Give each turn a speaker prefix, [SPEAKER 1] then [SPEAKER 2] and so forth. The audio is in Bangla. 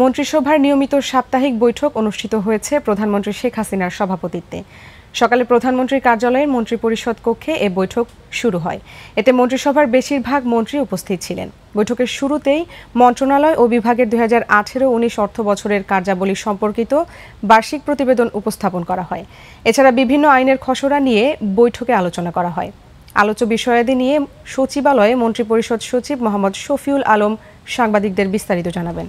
[SPEAKER 1] মন্ত্রিসভার নিয়মিত সাপ্তাহিক বৈঠক অনুষ্ঠিত হয়েছে প্রধানমন্ত্রী শেখ হাসিনার সভাপতিত্বে। সকালে প্রধানমন্ত্রীর কার্যালয়ের মন্ত্রিপরিষদ কক্ষে এ বৈঠক শুরু হয়। এতে মন্ত্রিসভার বেশিরভাগ মন্ত্রী উপস্থিত ছিলেন। বৈঠকের শুরুতেই মন্ত্রণালয় ও বিভাগের দুই হাজার আঠেরো উনিশ অর্থ বছরের কার্যাবলী সম্পর্কিত বার্ষিক প্রতিবেদন উপস্থাপন করা হয়। এছাড়া বিভিন্ন আইনের খসড়া নিয়ে বৈঠকে আলোচনা করা হয়। আলোচ্য বিষয়াদি নিয়ে সচিবালয়ে মন্ত্রিপরিষদ সচিব মোহাম্মদ শফিউল আলম সাংবাদিকদের বিস্তারিত জানাবেন।